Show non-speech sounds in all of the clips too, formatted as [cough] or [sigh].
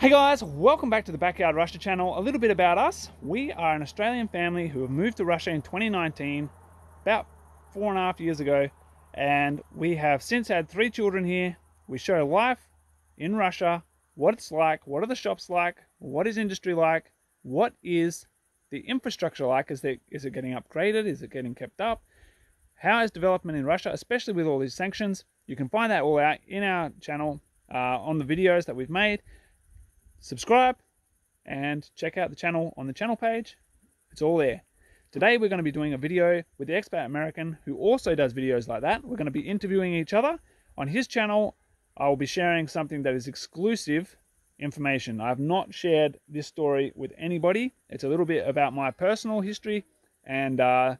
Hey guys, welcome back to the Backyard Russia channel. A little bit about us. We are an Australian family who have moved to Russia in 2019, about four and a half years ago, and we have since had three children here. We show life in Russia, what it's like, what are the shops like, what is industry like, what is the infrastructure like, is, there, is it getting upgraded, is it getting kept up, how is development in Russia, especially with all these sanctions. You can find that all out in our channel uh, on the videos that we've made subscribe and check out the channel on the channel page. It's all there. Today we're going to be doing a video with the expat American who also does videos like that. We're going to be interviewing each other. On his channel, I will be sharing something that is exclusive information. I have not shared this story with anybody. It's a little bit about my personal history and uh,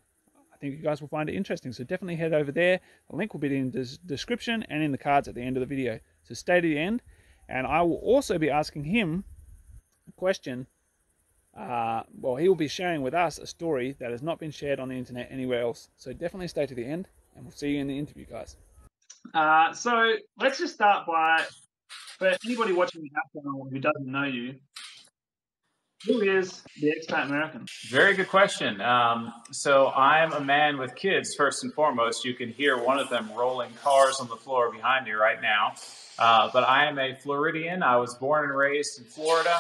I think you guys will find it interesting. So definitely head over there. The link will be in the description and in the cards at the end of the video. So stay to the end. And I will also be asking him a question. Uh, well, he will be sharing with us a story that has not been shared on the internet anywhere else. So definitely stay to the end, and we'll see you in the interview, guys. Uh, so let's just start by, for anybody watching the channel who doesn't know you, who is the expat American? Very good question. Um, so I'm a man with kids, first and foremost. You can hear one of them rolling cars on the floor behind me right now. Uh, but I am a Floridian. I was born and raised in Florida.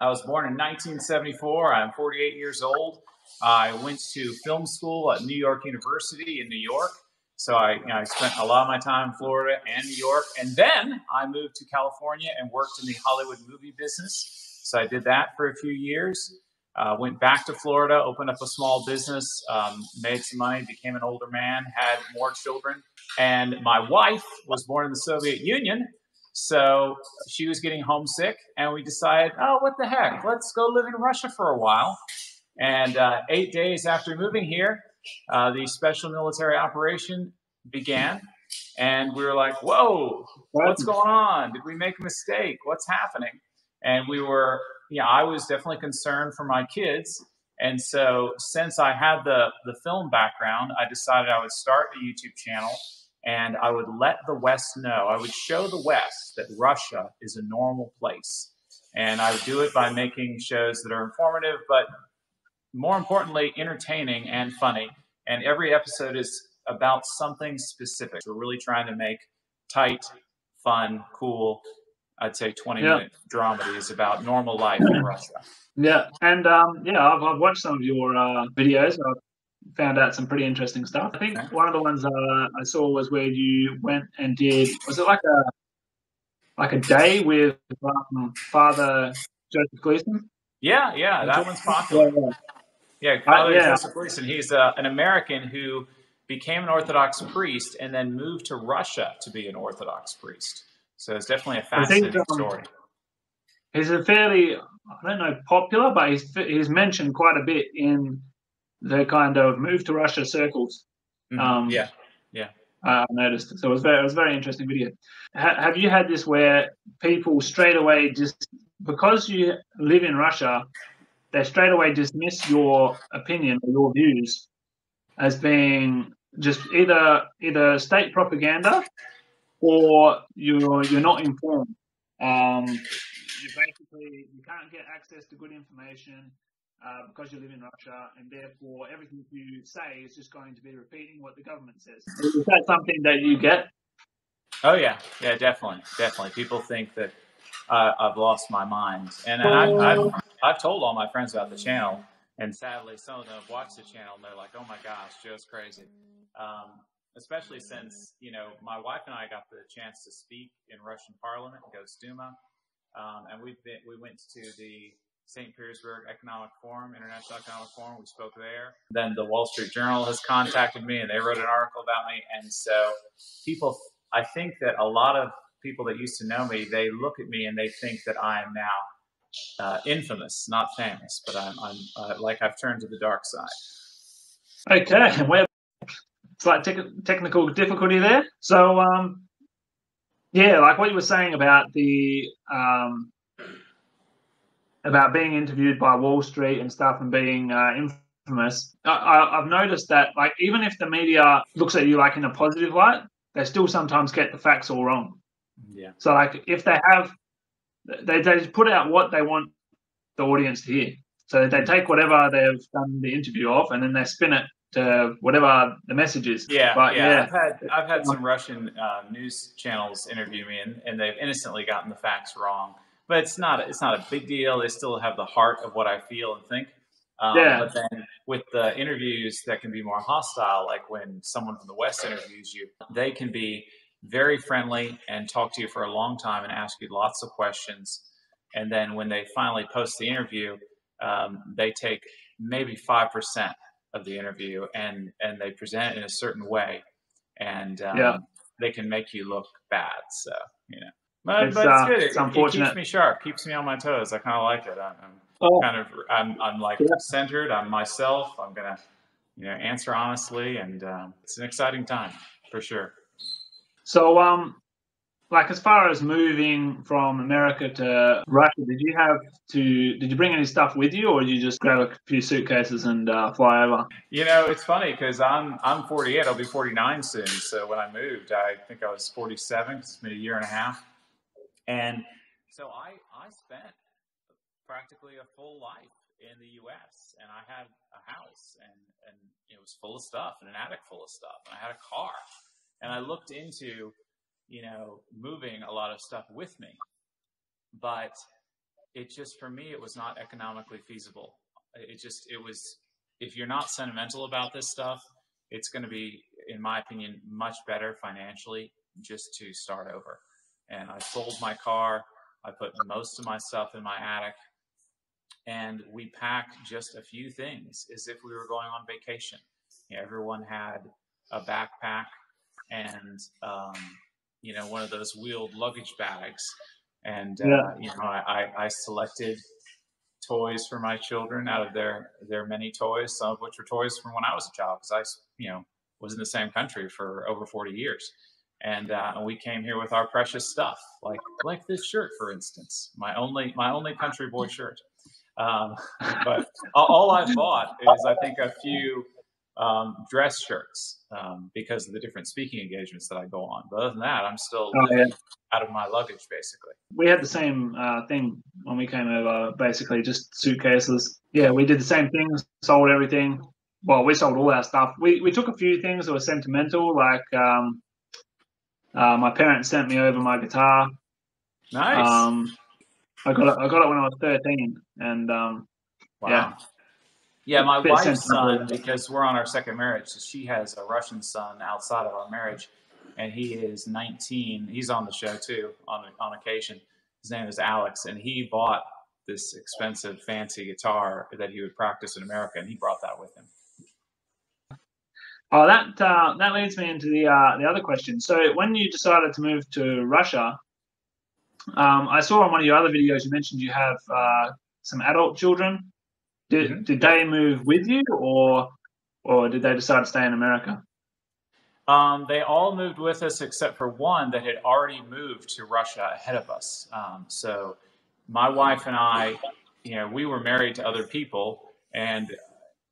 I was born in 1974. I'm 48 years old. I went to film school at New York University in New York. So I, you know, I spent a lot of my time in Florida and New York. And then I moved to California and worked in the Hollywood movie business. So I did that for a few years. Uh, went back to Florida, opened up a small business, um, made some money, became an older man, had more children. And my wife was born in the Soviet Union. So she was getting homesick, and we decided, oh, what the heck? Let's go live in Russia for a while. And uh, eight days after moving here, uh, the special military operation began. And we were like, whoa, what's going on? Did we make a mistake? What's happening? And we were, yeah, I was definitely concerned for my kids. And so, since I had the, the film background, I decided I would start a YouTube channel and I would let the West know. I would show the West that Russia is a normal place. And I would do it by making shows that are informative, but more importantly, entertaining and funny. And every episode is about something specific. We're really trying to make tight, fun, cool, I'd say 20 yeah. minute dramedy is about normal life in Russia. Yeah. And um, yeah, I've, I've, watched some of your uh, videos. I've found out some pretty interesting stuff. I think one of the ones uh, I saw was where you went and did was it like a like a day with um, Father Joseph Gleason? Yeah, yeah, that one's popular. Yeah, yeah. yeah Father uh, yeah. Joseph Gleason. He's uh, an American who became an Orthodox priest and then moved to Russia to be an Orthodox priest. So it's definitely a fascinating think, um, story. He's a fairly, I don't know, popular, but he's he's mentioned quite a bit in the kind of move to Russia circles. Mm-hmm. Um, yeah, yeah. I noticed. So it was very, it was a very interesting video. Ha- have you had this where people straight away just because you live in Russia, they straight away dismiss your opinion or your views as being just either either state propaganda or you're you're not informed. Um, you basically you can't get access to good information uh, because you live in Russia, and therefore everything you say is just going to be repeating what the government says. Is that something that you get? Oh yeah, yeah, definitely, definitely. People think that uh, I've lost my mind, and, and I've, I've, I've told all my friends about the channel, and sadly, some of them have watched the channel and they're like, "Oh my gosh, Joe's crazy." Um, especially since you know my wife and I got the chance to speak in Russian Parliament, Gosduma, um, and we we went to the St. Petersburg Economic Forum, International Economic Forum. We spoke there. Then the Wall Street Journal has contacted me and they wrote an article about me. And so people, I think that a lot of people that used to know me, they look at me and they think that I am now uh, infamous, not famous, but I'm, I'm uh, like I've turned to the dark side. Okay, [laughs] well, slight te- technical difficulty there. So, um, yeah, like what you were saying about the um, about being interviewed by Wall Street and stuff and being uh, infamous, I, have noticed that like even if the media looks at you like in a positive light, they still sometimes get the facts all wrong. Yeah. So like if they have they they put out what they want the audience to hear. So they take whatever they've done the interview of, and then they spin it to whatever the message is. Yeah, but, yeah. yeah. I've had I've had some Russian uh, news channels interview me, and, and they've innocently gotten the facts wrong. But it's not it's not a big deal. They still have the heart of what I feel and think. Um, yeah. But then with the interviews that can be more hostile, like when someone from the West interviews you, they can be very friendly and talk to you for a long time and ask you lots of questions. And then when they finally post the interview, um, they take maybe 5% of the interview and, and they present it in a certain way. And um, yeah. they can make you look bad. So, you know. But it's, but it's uh, good. It's it, unfortunate. it keeps me sharp, keeps me on my toes. I kind of like it. I'm, I'm oh. kind of, I'm, I'm like yeah. centered. I'm myself. I'm going to, you know, answer honestly. And um, it's an exciting time for sure. So, um, like as far as moving from America to Russia, did you have to? Did you bring any stuff with you, or did you just grab a few suitcases and uh, fly over? You know, it's funny because I'm I'm 48. I'll be 49 soon. So when I moved, I think I was 47. It's been a year and a half, and so I I spent practically a full life in the U.S. and I had a house and and it was full of stuff and an attic full of stuff and I had a car and I looked into you know, moving a lot of stuff with me. But it just, for me, it was not economically feasible. It just, it was, if you're not sentimental about this stuff, it's going to be, in my opinion, much better financially just to start over. And I sold my car. I put most of my stuff in my attic and we packed just a few things as if we were going on vacation. You know, everyone had a backpack and um, you know, one of those wheeled luggage bags. And, uh, yeah. you know, I, I selected toys for my children out of their, their many toys, some of which were toys from when I was a child, because I, you know, was in the same country for over 40 years. And uh, we came here with our precious stuff, like like this shirt, for instance, my only my only country boy shirt. Um, [laughs] but all I bought is, I think, a few um, dress shirts um, because of the different speaking engagements that I go on. But other than that, I'm still oh, yeah. out of my luggage basically. We had the same uh, thing when we came over, basically just suitcases. Yeah, we did the same thing, sold everything. Well, we sold all our stuff. We, we took a few things that were sentimental, like um, uh, my parents sent me over my guitar. Nice. Um, I got it. I got it when I was thirteen, and um, wow. yeah, yeah, my wife's son, because we're on our second marriage, so she has a Russian son outside of our marriage, and he is 19. He's on the show too on on occasion. His name is Alex, and he bought this expensive, fancy guitar that he would practice in America, and he brought that with him. Oh, that uh, that leads me into the uh, the other question. So, when you decided to move to Russia, um, I saw on one of your other videos you mentioned you have uh, some adult children. Did, mm-hmm. did they move with you, or or did they decide to stay in America? Um, they all moved with us except for one that had already moved to Russia ahead of us. Um, so my wife and I, you know, we were married to other people and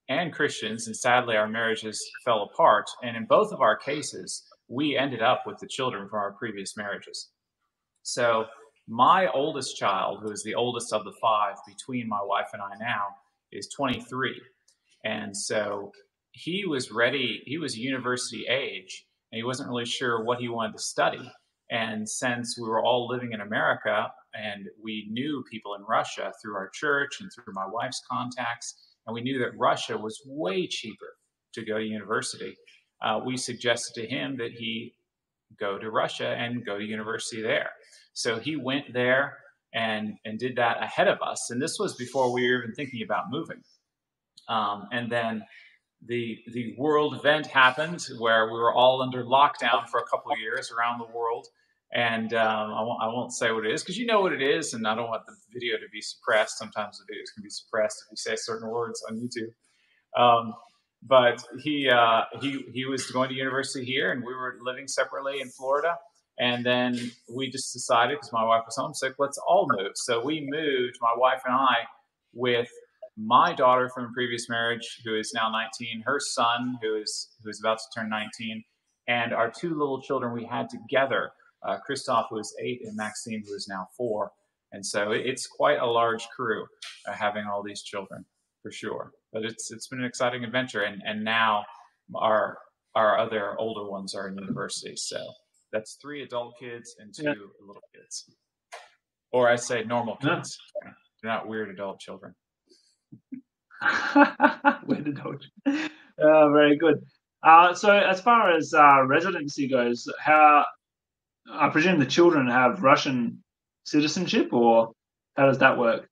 and Christians, and sadly our marriages fell apart. And in both of our cases, we ended up with the children from our previous marriages. So my oldest child, who is the oldest of the five between my wife and I now, is 23. And so he was ready, he was university age, and he wasn't really sure what he wanted to study. And since we were all living in America and we knew people in Russia through our church and through my wife's contacts, and we knew that Russia was way cheaper to go to university, uh, we suggested to him that he go to Russia and go to university there. So he went there and and did that ahead of us. And this was before we were even thinking about moving. Um, and then the the world event happened where we were all under lockdown for a couple of years around the world. And um, I, won't, I won't say what it is because you know what it is, and I don't want the video to be suppressed. Sometimes the videos can be suppressed if you say certain words on YouTube. Um, but he uh, he he was going to university here, and we were living separately in Florida. And then we just decided, because my wife was homesick, let's all move. So we moved, my wife and I, with my daughter from a previous marriage, who is now 19, her son, who is who is about to turn 19, and our two little children we had together, uh, Christoph, who is eight, and Maxime, who is now four. And so it's quite a large crew uh, having all these children for sure. But it's it's been an exciting adventure, and and now our our other older ones are in university. So that's three adult kids and two yeah. little kids, or I say normal kids. Yeah. They're not weird adult children. [laughs] weird adult. Oh, very good. Uh, so, as far as uh, residency goes, how I presume the children have Russian citizenship, or how does that work?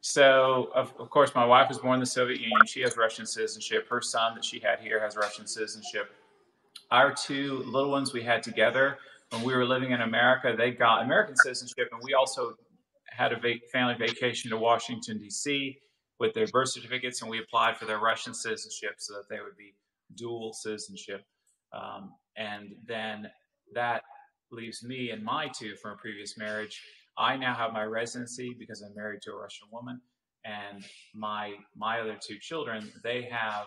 So, of, of, course, my wife was born in the Soviet Union. She has Russian citizenship. Her son that she had here has Russian citizenship. Our two little ones we had together when we were living in America, they got American citizenship, and we also had a va- family vacation to Washington, D.C. with their birth certificates, and we applied for their Russian citizenship so that they would be dual citizenship. Um, and then that leaves me and my two from a previous marriage. I now have my residency because I'm married to a Russian woman, and my my other two children they have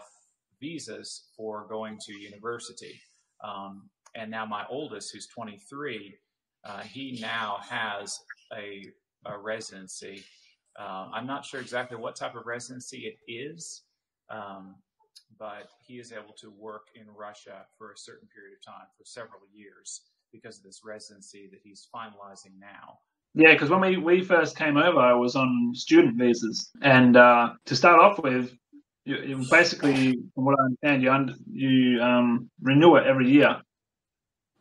visas for going to university. Um, and now my oldest, who's 23, uh, he now has a, a residency. Uh, I'm not sure exactly what type of residency it is, um, but he is able to work in Russia for a certain period of time, for several years, because of this residency that he's finalizing now. Yeah, because when we, we first came over, I was on student visas. And uh, to start off with, you, you basically, from what I understand, you, under, you um, renew it every year.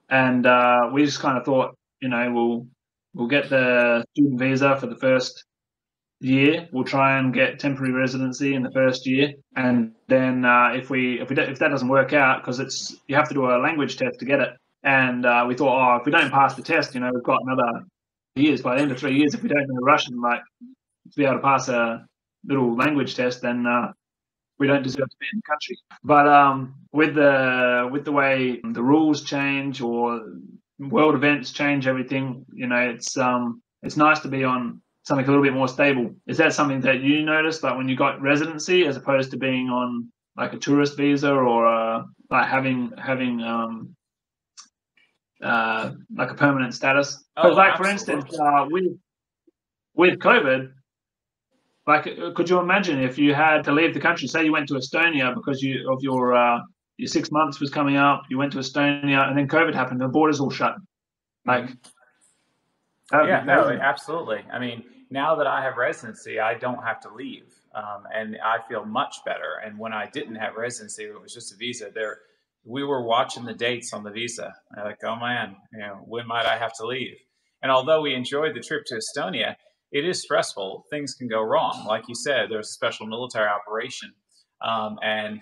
And uh, we just kind of thought, you know, we'll we'll get the student visa for the first year. We'll try and get temporary residency in the first year, and then uh, if we if we if that doesn't work out, because it's you have to do a language test to get it. And uh, we thought, oh, if we don't pass the test, you know, we've got another years. By the end of three years, if we don't know Russian, like to be able to pass a little language test, then uh, we don't deserve to be in the country. But um, with the with the way the rules change or world events change everything, you know, it's um, it's nice to be on something a little bit more stable. Is that something that you noticed, like when you got residency, as opposed to being on like a tourist visa or uh, like having having um, uh, like a permanent status? Oh, like absolutely. for instance, uh, with with COVID, like, uh, could you imagine if you had to leave the country? Say you went to Estonia because you of your uh, your six months was coming up. You went to Estonia, and then COVID happened. The borders all shut. Like, yeah, no, absolutely. I mean, now that I have residency, I don't have to leave, um, and I feel much better. And when I didn't have residency, it was just a visa. There, we were watching the dates on the visa. Like, oh man, you know, when might I have to leave? And although we enjoyed the trip to Estonia, it is stressful. Things can go wrong. Like you said, there's a special military operation. Um, and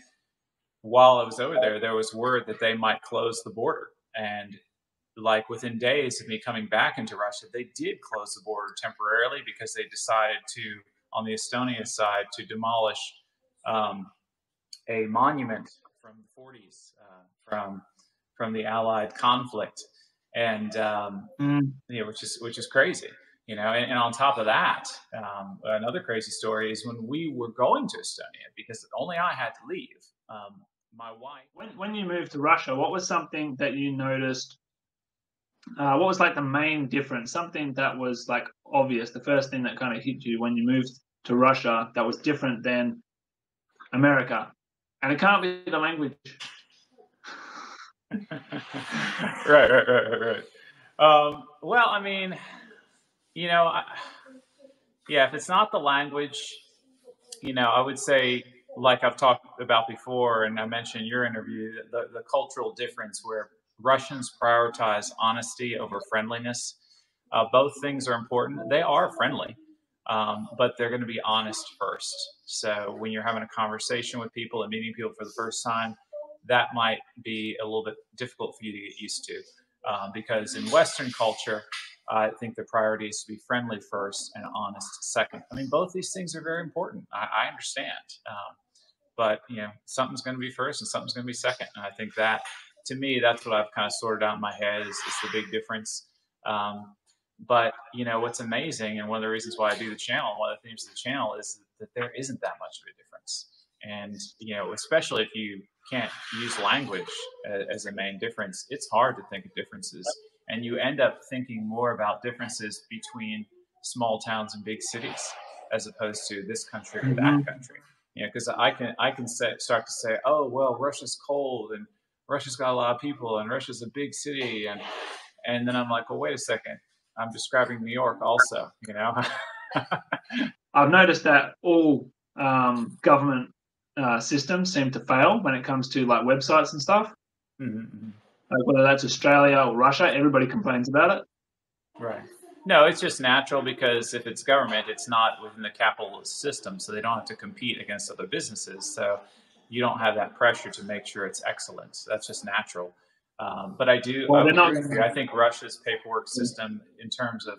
while I was over there, there was word that they might close the border. And like within days of me coming back into Russia, they did close the border temporarily because they decided to, on the Estonia side, to demolish um, a monument from the 40s, uh, from from the Allied conflict, and um, mm. you know, which is which is crazy you know and, and, on top of that um, another crazy story is when we were going to estonia because only i had to leave um, my wife. When, when you moved to russia what was something that you noticed uh, what was like the main difference? Something that was like obvious the first thing that kind of hit you when you moved to russia that was different than america. And it can't be the language. [laughs] Right right right right right. Um, well i mean you know, I, yeah, if it's not the language, you know, I would say, like I've talked about before, and I mentioned in your interview, the, the cultural difference where Russians prioritize honesty over friendliness. Uh, both things are important. They are friendly, um, but they're going to be honest first. So when you're having a conversation with people and meeting people for the first time, that might be a little bit difficult for you to get used to. Um, because in Western culture, I think the priority is to be friendly first and honest second. I mean, both these things are very important. I, I understand, um, but you know, something's going to be first and something's going to be second. And I think that, to me, that's what I've kind of sorted out in my head is, is the big difference. Um, but you know, what's amazing, and one of the reasons why I do the channel, one of the themes of the channel is that there isn't that much of a difference. And you know, especially if you can't use language as a main difference, it's hard to think of differences and you end up thinking more about differences between small towns and big cities as opposed to this country or that country. You know, because I can I can say, start to say, oh well, Russia's cold and Russia's got a lot of people and Russia's a big city and and then I'm like, well, wait a second, I'm describing New York also. You know. [laughs] I've noticed that all um, government uh, systems seem to fail when it comes to like websites and stuff. Mhm. Like whether that's Australia or Russia, everybody complains about it. Right. No, it's just natural because if it's government, it's not within the capitalist system, so they don't have to compete against other businesses. So you don't have that pressure to make sure it's excellent. That's just natural. Um, but I do. Well, I, not-. I think Russia's paperwork system, in terms of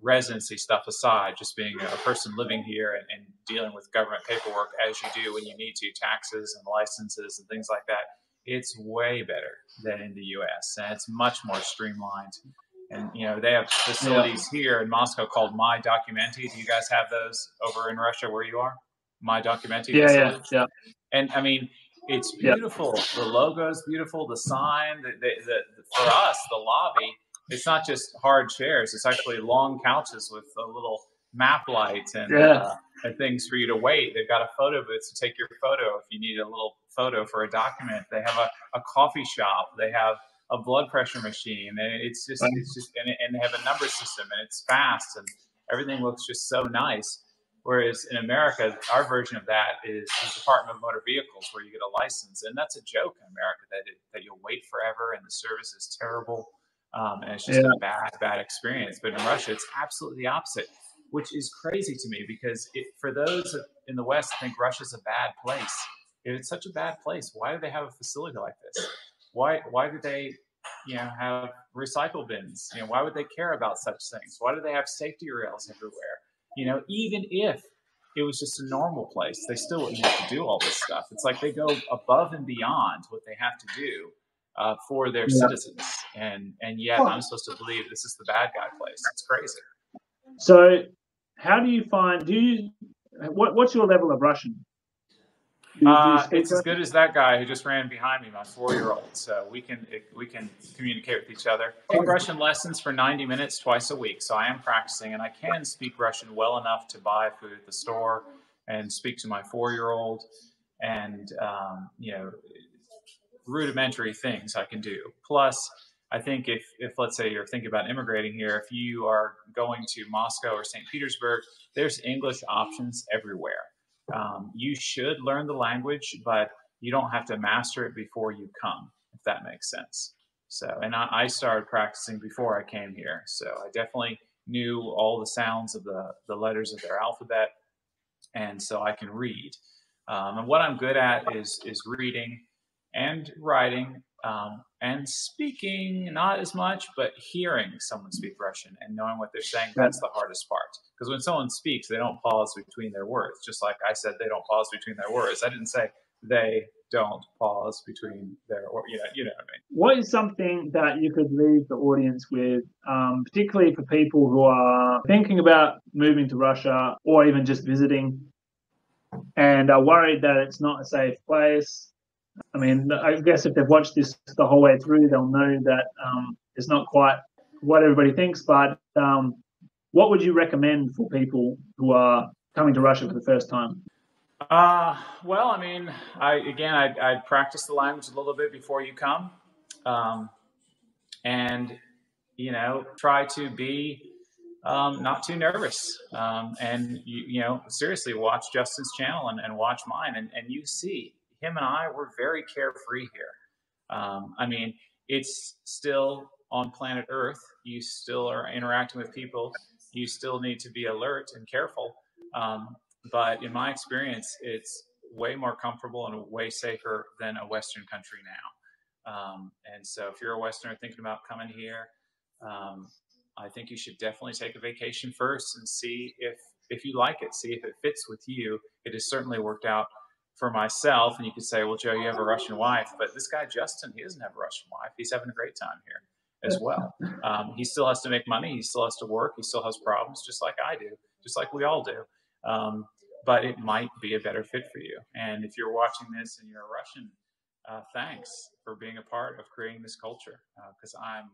residency stuff aside, just being a person living here and, and dealing with government paperwork as you do when you need to, taxes and licenses and things like that, it's way better than in the U.S. and it's much more streamlined. And you know they have facilities here in Moscow called My Documenti. Do you guys have those over in Russia where you are? My Documenti. Yeah, yeah, yeah. And I mean, it's Yeah. beautiful. The logo is beautiful. The sign, the, the, the, the- for us, the lobby, it's not just hard chairs. It's actually long couches with a little map lights and, Yeah. uh, and things for you to wait. They've got a photo booth to take your photo if you need a little photo for a document. They have a, a coffee shop. They have a blood pressure machine. And it's just, it's just, and, and they have a number system and it's fast and everything looks just so nice. Whereas in America, our version of that is the Department of Motor Vehicles, where you get a license, and that's a joke in America that it, that you'll wait forever and the service is terrible, um, and it's just Yeah. a bad, bad experience. But in Russia, it's absolutely the opposite, which is crazy to me because it, for those in the West, think Russia's a bad place. If it's such a bad place, why do they have a facility like this? Why why do they you know have recycle bins? You know why would they care about such things? Why do they have safety rails everywhere? You know, even if it was just a normal place, they still wouldn't have to do all this stuff. It's like they go above and beyond what they have to do uh, for their Yeah. citizens, and and yet I'm supposed to believe this is the bad guy place. It's crazy. So, how do you find? Do you? What, what's your level of Russian? Do you- do you Uh, it's as good as that guy who just ran behind me, my four-year-old. So we can we can communicate with each other. Take Russian lessons for 90 minutes twice a week. So I am practicing, and I can speak Russian well enough to buy food at the store and speak to my four-year-old, and um, you know, rudimentary things I can do. Plus, I think if if let's say you're thinking about immigrating here, if you are going to Moscow or St. Petersburg, there's English options everywhere. Um, you should learn the language, but you don't have to master it before you come, if that makes sense. So, and I, I started practicing before I came here, so I definitely knew all the sounds of the the letters of their alphabet, and so I can read. Um, and what I'm good at is is reading and writing um, and speaking, not as much, but hearing someone speak Russian and knowing what they're saying. That's the hardest part. Because when someone speaks, they don't pause between their words. Just like I said, they don't pause between their words. I didn't say they don't pause between their, or you know, you know what I mean. What is something that you could leave the audience with, um, particularly for people who are thinking about moving to Russia or even just visiting and are worried that it's not a safe place? I mean, I guess if they've watched this the whole way through, they'll know that um, it's not quite what everybody thinks. But um, what would you recommend for people who are coming to Russia for the first time? Uh, well, I mean, I again, I I practice the language a little bit before you come, um, and you know, try to be um, not too nervous, um, and you, you know, seriously, watch Justin's channel and, and watch mine, and and you see him and I were very carefree here. Um, I mean, it's still on planet Earth. You still are interacting with people. You still need to be alert and careful. Um, but in my experience, it's way more comfortable and way safer than a Western country now. Um, and so, if you're a Westerner thinking about coming here, um, I think you should definitely take a vacation first and see if if you like it, see if it fits with you. It has certainly worked out for myself. And you could say, well, Joe, you have a Russian wife, but this guy Justin, he doesn't have a Russian wife. He's having a great time here as well. Um, he still has to make money. He still has to work. He still has problems, just like I do, just like we all do. Um, but it might be a better fit for you. And if you're watching this and you're a Russian, uh, thanks for being a part of creating this culture because I'm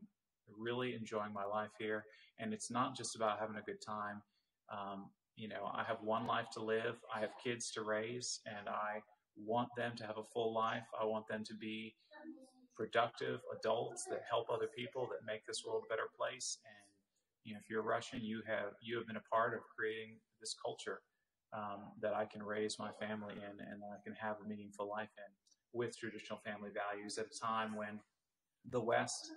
really enjoying my life here. And it's not just about having a good time. Um, you know, I have one life to live. I have kids to raise, and I want them to have a full life. I want them to be productive adults that help other people, that make this world a better place. And you know, if you're Russian, you have you have been a part of creating this culture um, that I can raise my family in, and I can have a meaningful life in with traditional family values at a time when the West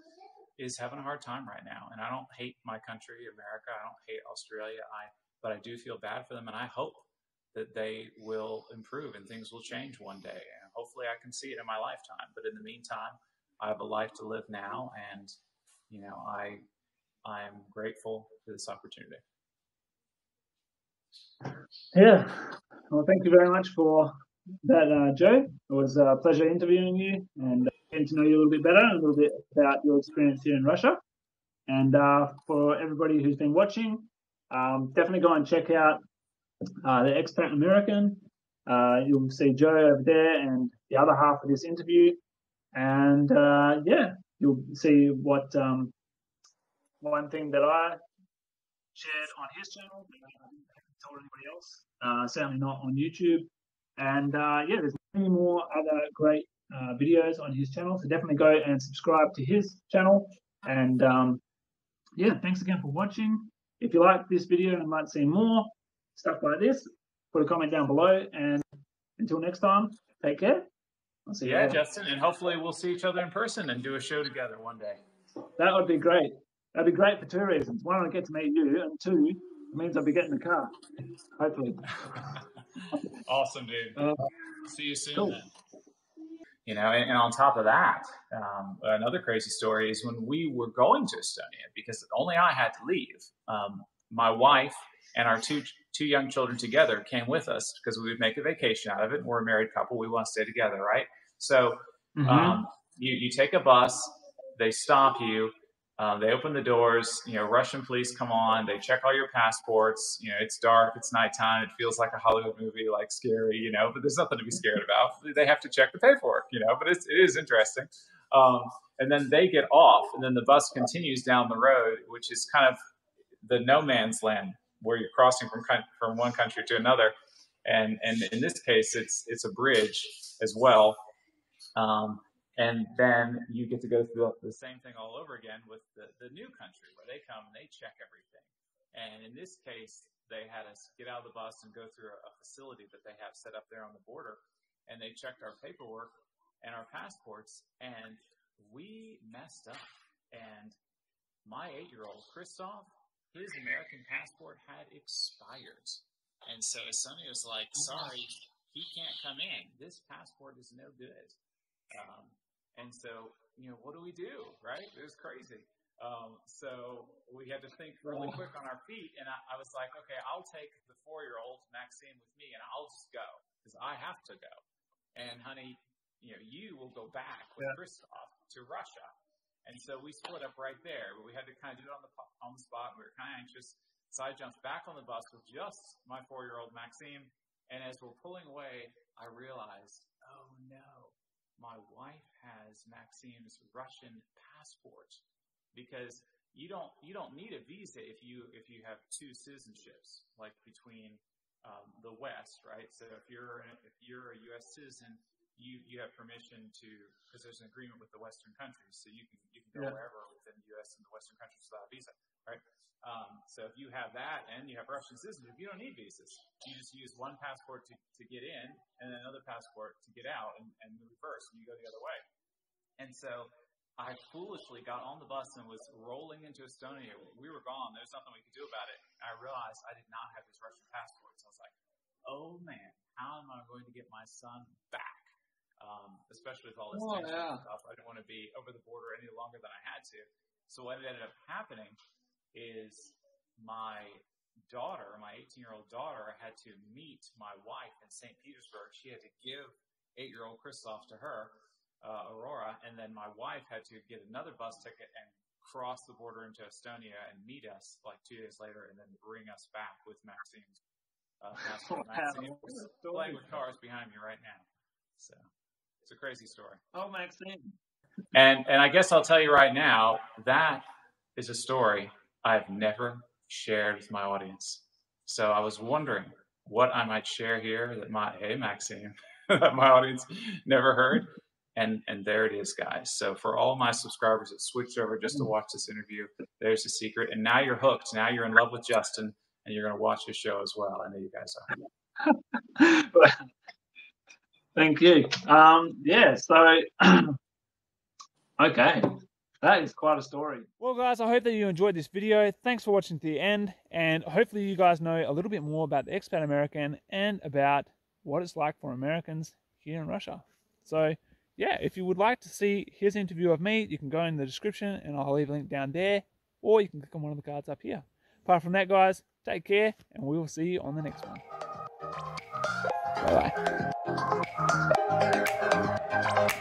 is having a hard time right now. And I don't hate my country, America. I don't hate Australia. I but I do feel bad for them, and I hope that they will improve and things will change one day. And hopefully, I can see it in my lifetime. But in the meantime, I have a life to live now, and you know, I I am grateful for this opportunity. Yeah. Well, thank you very much for that, uh, Joe. It was a pleasure interviewing you and getting to know you a little bit better and a little bit about your experience here in Russia. And uh, for everybody who's been watching, um, definitely go and check out uh, the Expat American. Uh, you'll see Joe over there and the other half of this interview. And uh, yeah, you'll see what um, one thing that I shared on his channel I haven't told anybody else. Uh, certainly not on YouTube. And uh, yeah, there's many more other great uh, videos on his channel. So definitely go and subscribe to his channel. And um, yeah, thanks again for watching. If you like this video and might see more stuff like this, put a comment down below. And until next time, take care. I'll see you. Yeah, Justin, and hopefully we'll see each other in person and do a show together one day. That would be great. That'd be great for two reasons. One, I get to meet you, and two, it means I'll be getting the car. Hopefully. [laughs] awesome, dude. Uh, See you soon. Cool. You know, and, and, on top of that, um, another crazy story is when we were going to Estonia, because only I had to leave. Um, my wife and our two two young children together came with us because we would make a vacation out of it. We're a married couple; we want to stay together, right? So, mm-hmm. um, you you take a bus, they stop you, um, they open the doors. You know, Russian police come on. They check all your passports. You know, it's dark. It's nighttime. It feels like a Hollywood movie, like scary. You know, but there's nothing to be scared about. They have to check the paperwork. You know, but it's, it is interesting. Um, and then they get off, and then the bus continues down the road, which is kind of the no man's land where you're crossing from from one country to another. And and in this case, it's it's a bridge as well. Um, and then you get to go through the same thing all over again with the, the new country where they come and they check everything. And in this case, they had us get out of the bus and go through a, a facility that they have set up there on the border. And they checked our paperwork and our passports, and we messed up. And my eight year old, Christoph, his American passport had expired. And so Sonia was like, sorry, he can't come in. This passport is no good. Um, and so, you know, what do we do, right? It was crazy. Um, so we had to think really quick on our feet. And I, I was like, okay, I'll take the four year old Maxime with me and I'll just go because I have to go. And honey, you know, you will go back with yeah. Christoph to Russia. And so we split up right there, but we had to kind of do it on the, on the spot. We were kind of anxious. So I jumped back on the bus with just my four year old Maxime. And as we're pulling away, I realized, oh no, my wife has Maxime's Russian passport because you don't you don't need a visa if you if you have two citizenships like between um, the West, right? So if you're if you're a U.S. citizen, you you have permission to because there's an agreement with the Western countries, so you can you can go yeah. wherever within the U.S. and the Western countries without a visa, right? Um, so if you have that and you have Russian citizenship, you don't need visas. You just use one passport to, to get in and another passport to get out and, and the reverse, and you go the other way. And so I foolishly got on the bus and was rolling into Estonia. We were gone. There's nothing we could do about it. I realized I did not have these Russian passports. I was like, oh man, how am I going to get my son back? Um, especially with all this oh, yeah. stuff. I didn't want to be over the border any longer than I had to. So what ended up happening is my daughter, my 18 year old daughter, had to meet my wife in St. Petersburg. She had to give eight year old Christoph to her, uh, Aurora, and then my wife had to get another bus ticket and cross the border into Estonia and meet us like two days later and then bring us back with Maxime's uh. Wow. Maxime playing with cars behind me right now. So it's a crazy story. Oh, Maxime. And and I guess I'll tell you right now that is a story I've never shared with my audience. So I was wondering what I might share here that my hey Maxime [laughs] that my audience never heard. And and there it is, guys. So for all my subscribers that switched over just to watch this interview, there's the secret. And now you're hooked. Now you're in love with Justin, and you're going to watch his show as well. I know you guys are. [laughs] Thank you. Um, yeah. So [clears throat] okay. That is quite a story. Well, guys, I hope that you enjoyed this video. Thanks for watching to the end, and hopefully you guys know a little bit more about the expat American and about what it's like for Americans here in Russia. So, yeah, if you would like to see his interview of me, you can go in the description and I'll leave a link down there, or you can click on one of the cards up here. Apart from that, guys, take care, and we will see you on the next one. Bye bye.